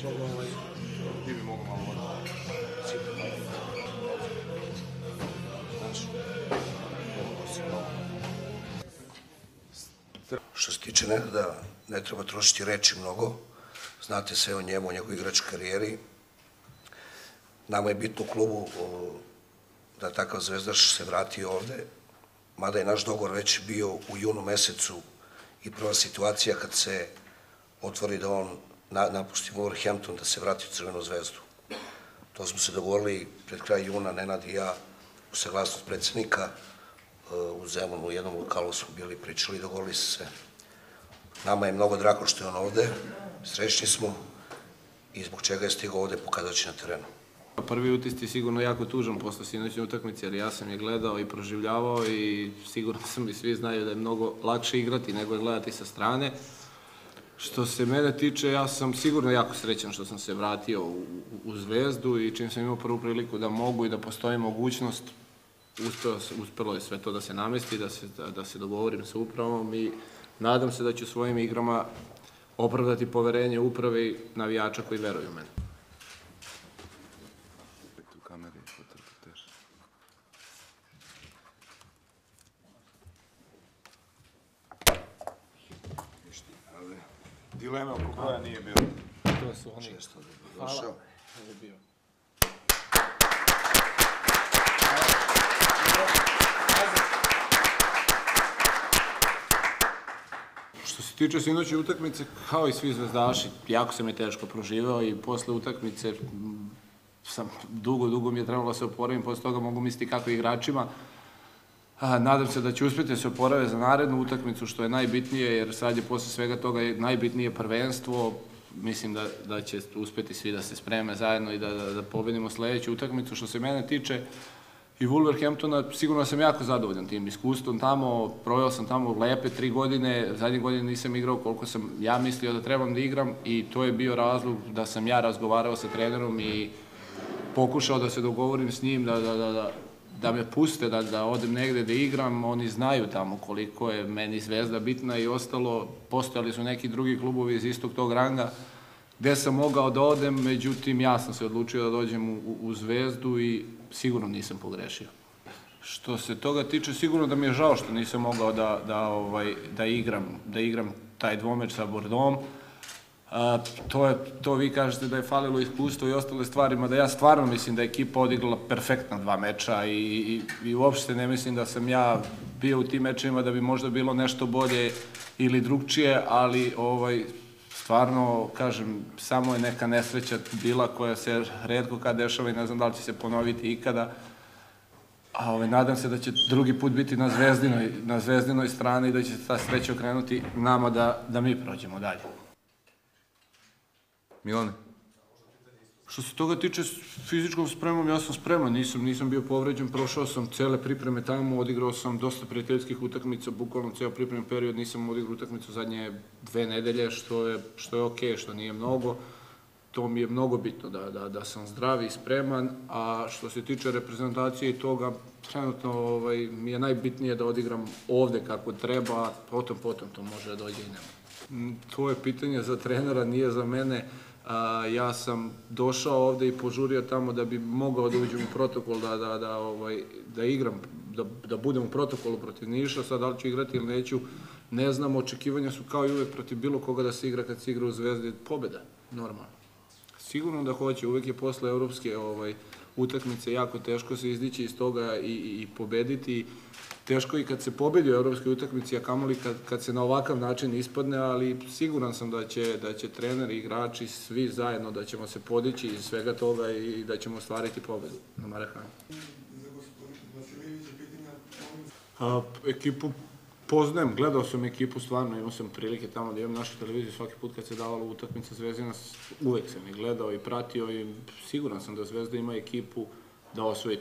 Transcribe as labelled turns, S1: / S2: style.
S1: zbog ovaj... Ti bi mogu malo voda. Što se tiče Nenada, da, ne treba trošiti reči mnogo. Znate sve o njemu, o njegovoj igračkoj karijeri. Nama je bitno u klubu da takav zvezdaš se vrati ovde, mada je naš dogovor već bio u junu mesecu i prva situacija kad se otvori da on napusti Wolverhampton, da se vrati u Crvenu zvezdu. To smo se dogovorili pred kraj juna, Nenad i ja, u saglasnost predsednika, e, u Zemunu, u jednom lokalu smo bili pričali i dogovorili se sve. Nama je mnogo drago što je on ovde, srećni smo i zbog čega je stigao ovde pokazat će na terenu.
S2: Prvi utisci je sigurno jako tužan posle sinoćne utakmice, jer ja sam je gledao i proživljavao i sigurno sam i svi znaju da je mnogo lakše igrati nego je gledati sa strane. Što se mene tiče, ja sam sigurno jako srećan što sam se vratio u, u Zvezdu i čim sam imao prvu priliku da mogu i da postoji mogućnost, uspeo, uspelo je sve to da se namesti, da se, da, da se dogovorim sa upravom i nadam se da ću svojim igrama opravdati poverenje uprave i navijača koji veruju u mene.
S3: Tu kamere i fotoreportaž.
S4: Ali, dilema oko koja nije bilo.
S2: To su oni.
S1: Često da bi došao.
S2: Je bio. Što se tiče sinoće utakmice, kao i svi zvezdaši, jako sam je teško proživeo i posle utakmice sam dugo, dugo mi je trebalo da se oporavim, posle toga mogu misliti kako igračima. A, nadam se da će uspjeti da se oporave za narednu utakmicu, što je najbitnije, jer sad je posle svega toga je najbitnije prvenstvo. Mislim da, da će uspjeti svi da se spreme zajedno i da, da, da pobedimo sledeću utakmicu. Što se mene tiče, i Wolverhamptona, sigurno sam jako zadovoljan tim iskustvom tamo, proveo sam tamo lepe tri godine, zadnje godine nisam igrao koliko sam ja mislio da trebam da igram i to je bio razlog da sam ja razgovarao sa trenerom i pokušao da se dogovorim s njim da, da, da, da, da me puste, da, da odem negde da igram, oni znaju tamo koliko je meni zvezda bitna i ostalo, postojali su neki drugi klubovi iz istog tog ranga, gde sam mogao da odem, međutim ja sam se odlučio da dođem u, u Zvezdu i sigurno nisam pogrešio. Što se toga tiče, sigurno da mi je žao što nisam mogao da, da, ovaj, da, igram, da igram taj dvomeč sa Bordom. A, to, je, to vi kažete da je falilo iskustvo i ostale stvari, mada ja stvarno mislim da je ekipa odigrala perfektna dva meča i, i, i uopšte ne mislim da sam ja bio u tim mečima da bi možda bilo nešto bolje ili drugčije, ali ovaj, stvarno, kažem, samo je neka nesreća bila koja se redko kad dešava i ne znam da li će se ponoviti ikada. A ovaj, nadam se da će drugi put biti na zvezdinoj, na zvezdinoj strani i da će ta sreća okrenuti nama da, da mi prođemo dalje.
S3: Milane,
S2: Što se toga tiče fizičkom spremom, ja sam spreman, nisam, nisam bio povređen, prošao sam cele pripreme tamo, odigrao sam dosta prijateljskih utakmica, bukvalno ceo pripremni period nisam odigrao utakmicu zadnje dve nedelje, što je, što je okej, što nije mnogo. To mi je mnogo bitno, da, da, da sam zdrav i spreman, a što se tiče reprezentacije i toga, trenutno ovaj, mi je najbitnije da odigram ovde kako treba, potom, potom to može da dođe i nema. Mm, To je pitanje za trenera, nije za mene. A, ja sam došao ovde i požurio tamo da bi mogao da uđem u protokol, da, da, da, ovaj, da igram, da, da budem u protokolu protiv Niša, sad da li ću igrati ili neću, ne znam, očekivanja su kao i uvek protiv bilo koga da se igra kad se igra u Zvezdi, pobeda, normalno. Sigurno da hoće, uvek je posle evropske ovaj, utakmice jako teško se izdići iz toga i, i, i pobediti. Teško i kad se pobedi u evropskoj utakmici, a kamoli kad, kad se na ovakav način ispadne, ali siguran sam da će, da će trener, igrači, svi zajedno, da ćemo se podići iz svega toga i da ćemo ostvariti pobedu na Marehanu. A, ekipu poznajem, gledao sam ekipu stvarno, imao sam prilike tamo da imam našu televiziju svaki put kad se davala utakmica Zvezdina, uvek sam ih gledao i pratio i siguran sam da Zvezda ima ekipu da osvoji